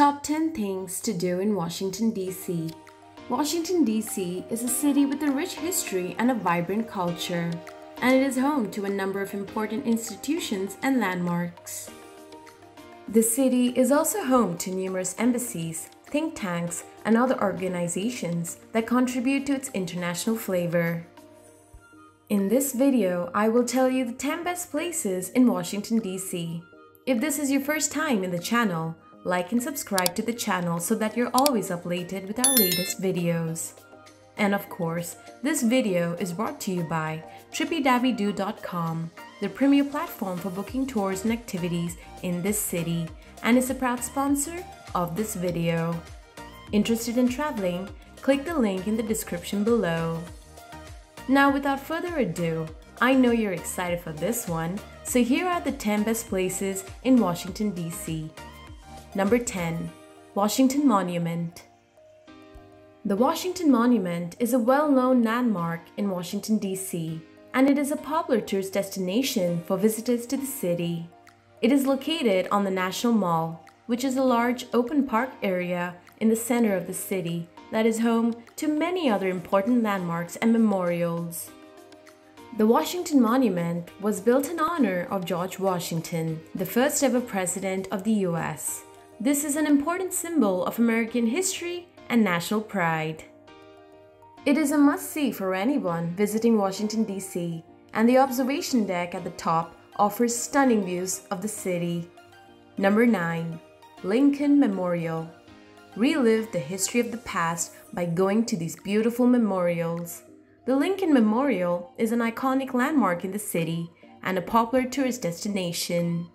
Top 10 Things to Do in Washington, D.C. Washington, D.C. is a city with a rich history and a vibrant culture, and it is home to a number of important institutions and landmarks. The city is also home to numerous embassies, think tanks, and other organizations that contribute to its international flavor. In this video, I will tell you the 10 best places in Washington, D.C. If this is your first time in the channel, like and subscribe to the channel so that you're always updated with our latest videos. And of course, this video is brought to you by Tripidabido.com, the premier platform for booking tours and activities in this city, and is a proud sponsor of this video. Interested in traveling? Click the link in the description below. Now without further ado, I know you're excited for this one, so here are the 10 best places in Washington, D.C. Number 10. Washington Monument The Washington Monument is a well-known landmark in Washington, D.C., and it is a popular tourist destination for visitors to the city. It is located on the National Mall, which is a large open park area in the center of the city that is home to many other important landmarks and memorials. The Washington Monument was built in honor of George Washington, the first ever president of the US. This is an important symbol of American history and national pride. It is a must-see for anyone visiting Washington, D.C., and the observation deck at the top offers stunning views of the city. Number 9. Lincoln Memorial Relive the history of the past by going to these beautiful memorials. The Lincoln Memorial is an iconic landmark in the city and a popular tourist destination.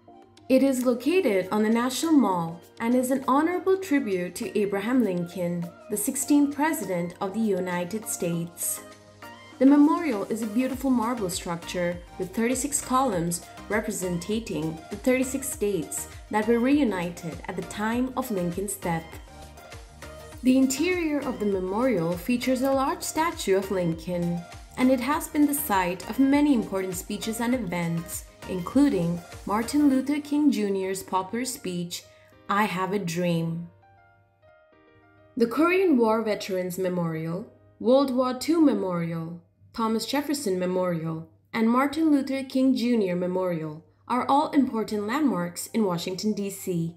It is located on the National Mall and is an honorable tribute to Abraham Lincoln, the 16th President of the United States. The memorial is a beautiful marble structure with 36 columns representing the 36 states that were reunited at the time of Lincoln's death. The interior of the memorial features a large statue of Lincoln, and it has been the site of many important speeches and events including Martin Luther King Jr.'s popular speech, I Have a Dream. The Korean War Veterans Memorial, World War II Memorial, Thomas Jefferson Memorial, and Martin Luther King Jr. Memorial are all important landmarks in Washington, D.C.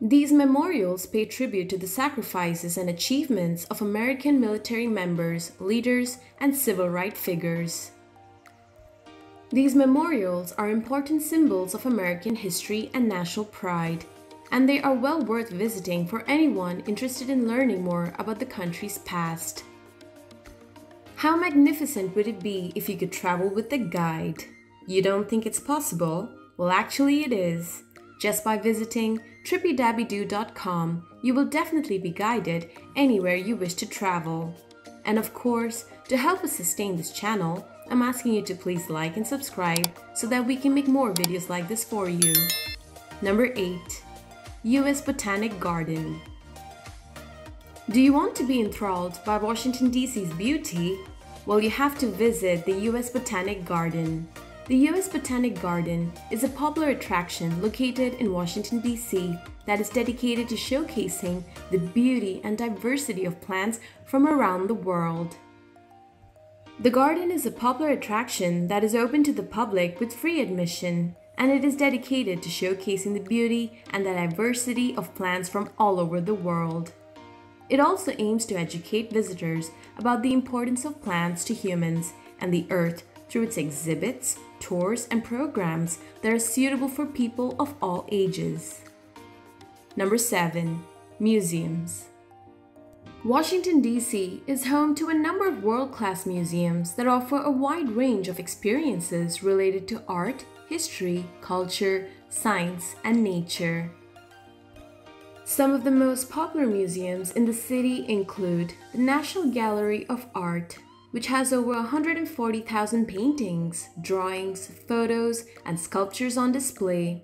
These memorials pay tribute to the sacrifices and achievements of American military members, leaders, and civil rights figures. These memorials are important symbols of American history and national pride, and they are well worth visiting for anyone interested in learning more about the country's past. How magnificent would it be if you could travel with a guide? You don't think it's possible? Well, actually, it is. Just by visiting tripidabido.com, you will definitely be guided anywhere you wish to travel. And of course, to help us sustain this channel, I'm asking you to please like and subscribe so that we can make more videos like this for you. Number 8. US Botanic Garden Do you want to be enthralled by Washington DC's beauty? Well, you have to visit the US Botanic Garden. The US Botanic Garden is a popular attraction located in Washington, D.C. that is dedicated to showcasing the beauty and diversity of plants from around the world. The garden is a popular attraction that is open to the public with free admission, and it is dedicated to showcasing the beauty and the diversity of plants from all over the world. It also aims to educate visitors about the importance of plants to humans and the earth through its exhibits, tours, and programs that are suitable for people of all ages. Number 7. Museums Washington, D.C. is home to a number of world-class museums that offer a wide range of experiences related to art, history, culture, science, and nature. Some of the most popular museums in the city include the National Gallery of Art, which has over 140,000 paintings, drawings, photos, and sculptures on display,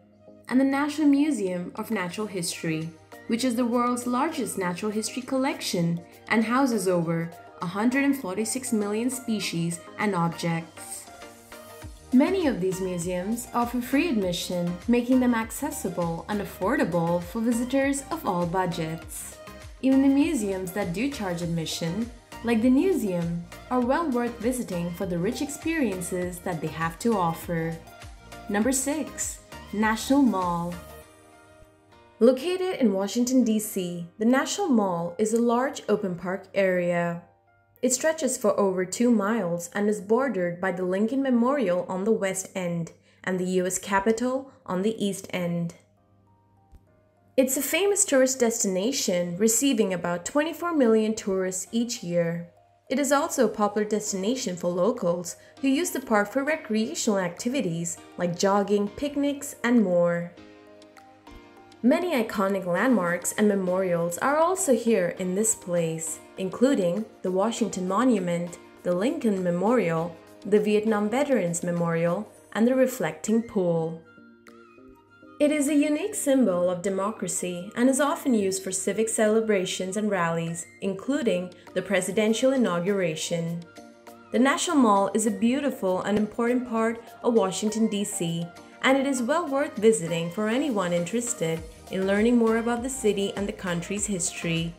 and the National Museum of Natural History, which is the world's largest natural history collection and houses over 146 million species and objects. Many of these museums offer free admission, making them accessible and affordable for visitors of all budgets. Even the museums that do charge admission, like the museum, are well worth visiting for the rich experiences that they have to offer. Number 6. National Mall Located in Washington, D.C., the National Mall is a large open park area. It stretches for over two miles and is bordered by the Lincoln Memorial on the west end and the U.S. Capitol on the east end. It's a famous tourist destination, receiving about 24 million tourists each year. It is also a popular destination for locals who use the park for recreational activities like jogging, picnics, and more. Many iconic landmarks and memorials are also here in this place, including the Washington Monument, the Lincoln Memorial, the Vietnam Veterans Memorial, and the Reflecting Pool. It is a unique symbol of democracy and is often used for civic celebrations and rallies, including the presidential inauguration. The National Mall is a beautiful and important part of Washington, D.C., and it is well worth visiting for anyone interested in learning more about the city and the country's history.